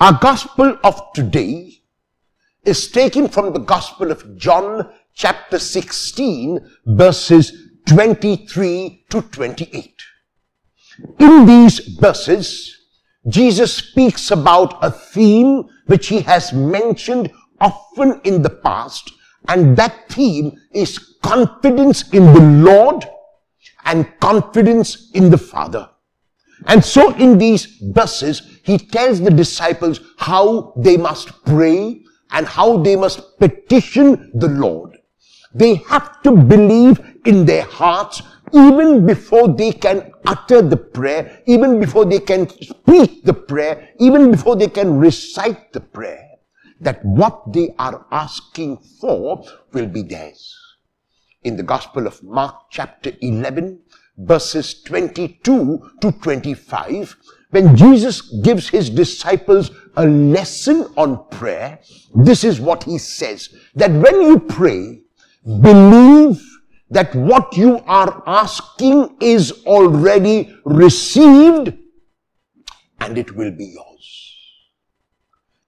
Our gospel of today is taken from the gospel of John chapter 16 verses 23 to 28. In these verses, Jesus speaks about a theme which he has mentioned often in the past and that theme is confidence in the Lord and confidence in the Father. And so in these verses, he tells the disciples how they must pray and how they must petition the Lord. They have to believe in their hearts even before they can utter the prayer, even before they can speak the prayer, even before they can recite the prayer, that what they are asking for will be theirs. In the Gospel of Mark chapter 11, verses 22 to 25, when Jesus gives his disciples a lesson on prayer, this is what he says, that when you pray, believe that what you are asking is already received and it will be yours.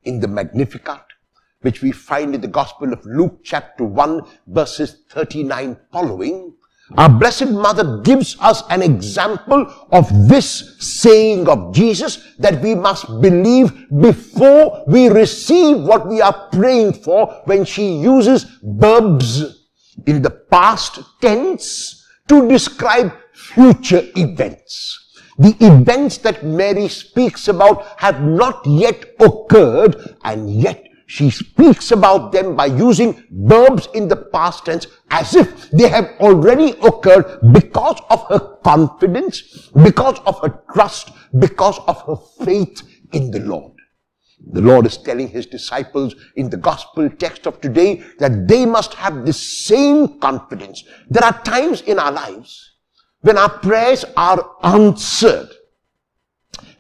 In the Magnificat, which we find in the Gospel of Luke chapter 1 verses 39 following, our Blessed Mother gives us an example of this saying of Jesus that we must believe before we receive what we are praying for when she uses verbs in the past tense to describe future events. The events that Mary speaks about have not yet occurred and yet she speaks about them by using verbs in the past tense as if they have already occurred because of her confidence, because of her trust, because of her faith in the Lord. The Lord is telling his disciples in the gospel text of today that they must have the same confidence. There are times in our lives when our prayers are answered.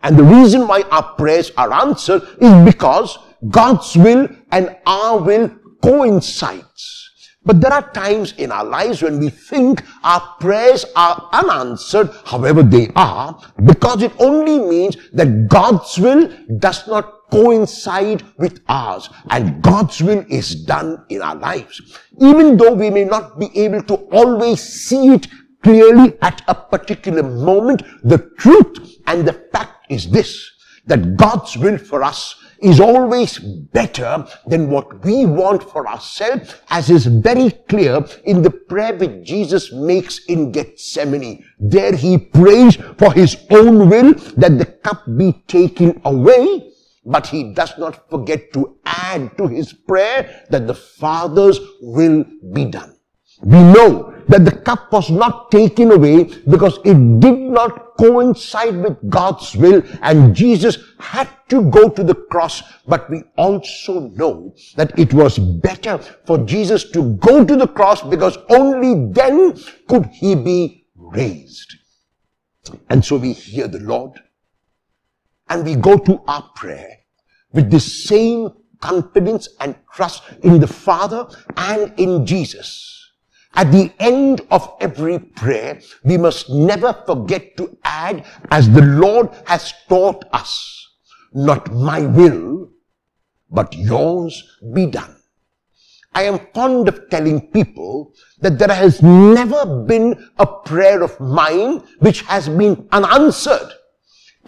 And the reason why our prayers are answered is because God's will and our will coincides. But there are times in our lives when we think our prayers are unanswered, however they are, because it only means that God's will does not coincide with ours and God's will is done in our lives. Even though we may not be able to always see it clearly at a particular moment, the truth and the fact is this, that God's will for us is always better than what we want for ourselves, as is very clear in the prayer which Jesus makes in Gethsemane. There he prays for his own will that the cup be taken away, but he does not forget to add to his prayer that the Father's will be done. We know that the cup was not taken away because it did not coincide with God's will and Jesus had to go to the cross. But we also know that it was better for Jesus to go to the cross because only then could he be raised. And so we hear the Lord and we go to our prayer with the same confidence and trust in the Father and in Jesus at the end of every prayer, we must never forget to add, as the Lord has taught us, not my will, but yours be done. I am fond of telling people that there has never been a prayer of mine which has been unanswered.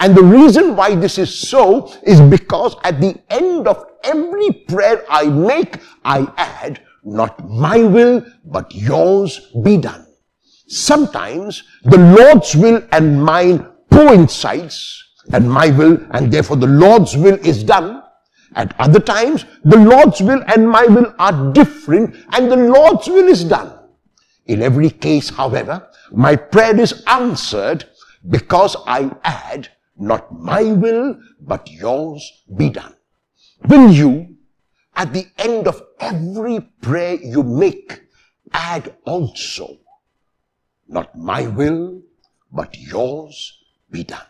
And the reason why this is so is because at the end of every prayer I make, I add, not my will, but yours be done. Sometimes the Lord's will and mine coincides, and my will, and therefore the Lord's will is done. At other times, the Lord's will and my will are different, and the Lord's will is done. In every case, however, my prayer is answered because I add, not my will, but yours be done. Will you at the end of every prayer you make, add also, not my will, but yours be done.